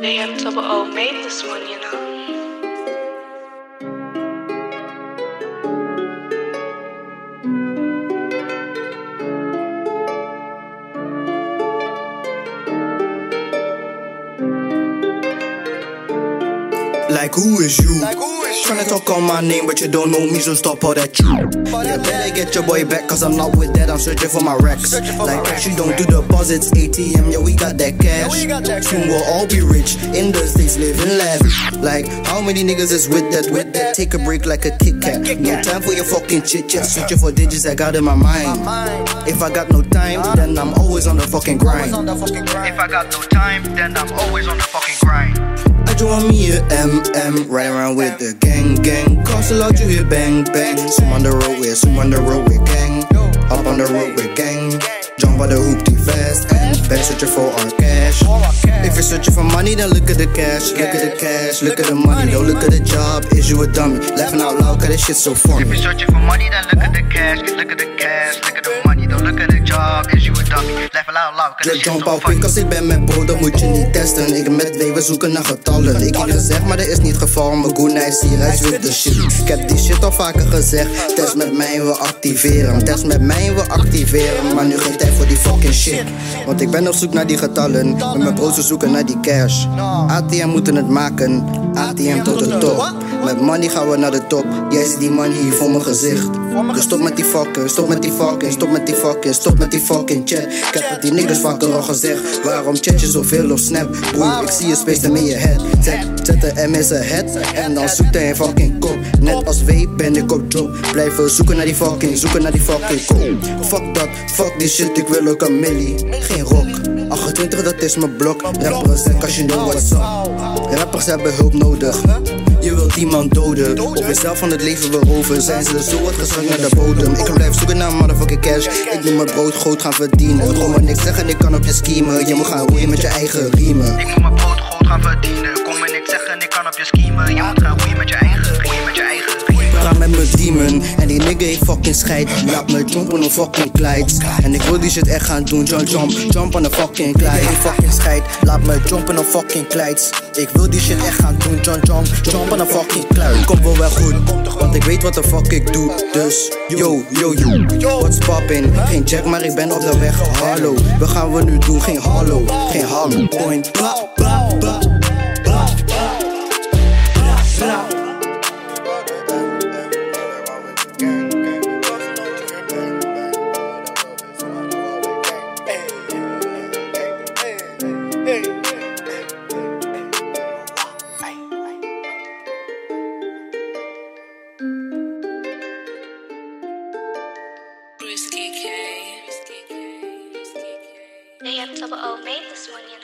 AM double O made this one, you know. Like who is you? Tryna talk on my name, but you don't know me, so stop all that you. Yeah, better get your boy back, cause I'm not with that, I'm searching for my racks. Like, cash, you don't do deposits, ATM, yeah, we got that cash. Soon we'll all be rich, in the States living lavish. Like, how many niggas is with that, with that? Take a break like a Kit Kat. No time for your fucking chit chat, searching for digits I got in my mind. If I got no time, then I'm always on the fucking grind. If I got no time, then I'm always on the fucking grind. I join me a MM, riding around with the gang gang. Cost a lot, you hear bang bang. Some on the road with, some on the road with gang. Up on the road with gang. Jump on the hoop too fast and searching for our cash. If you're searching for money, then look at the cash. Look at the cash, look at the money. Don't look at the job. Is you a dummy? Laughing out loud, cause this shit so funny. If you're searching for money, then look at the cash. Look at the cash, look at the money. Don't look at the job. Is you a dummy? Laugh out loud, cause jump funny. quick als ik ben met bro, dan moet je niet testen. Ik met W, we zoeken naar getallen. Ik heb gezegd, maar dat is niet geval Mijn goon is hier, hij is the shit. Ik heb die shit al vaker gezegd. Test met mij en we activeren. Test met mij en we activeren. Maar nu geen tijd voor die fucking shit. Want ik ben op zoek naar die getallen. Met mijn broers we zoeken naar die cash. ATM moeten het maken. ATM tot de top. Met money gaan we naar de top. Jij ziet die man hier voor mijn gezicht. Dus stop met die fucking, stop met die fucking Stop met die fucking, stop met die fucking chat. Ik heb die niggas vaker al gezegd Waarom chat je zoveel op snap? Broer, ik zie je space in je head. Zet, zet de M in zijn head En dan zoekt hij een fucking kop. Net als W ben ik op job Blijven zoeken naar die fucking, zoeken naar die fucking kop. Fuck dat, fuck die shit, ik wil ook een millie. Geen rock 28 dat is mijn blok. Rappers en als je what's up. Rappers hebben hulp nodig je wilt iemand doden. Of jezelf van het leven beroven. Zijn ze zo wat gezakt naar de bodem. Ik blijf zoeken naar motherfucking cash. Ik moet mijn brood groot gaan verdienen. Kom maar niks zeggen, ik kan op je schemen. Je moet gaan roeien met je eigen riemen. Ik moet mijn brood goed gaan verdienen. Kom me niks zeggen, ik kan op je schemen. Je moet gaan roeien met je eigen, Ga met mijn demon. En die nigga heeft fucking scheid. Laat me jumpen op fucking Clyde En ik wil die shit echt gaan doen. Jump, jump, jump on the fucking Clyde Heeft fucking scheid. Laat me jumpen op fucking Clyde Ik wil die shit echt gaan doen. Jump, jump, jump on the fucking Clyde Komt wel wel goed Want ik weet wat de fuck ik doe. Dus yo, yo, yo. What's poppin? Geen jack maar ik ben op de weg. Hallo, we gaan we nu doen? Geen hallo, geen hallo Point AM00 made this morning.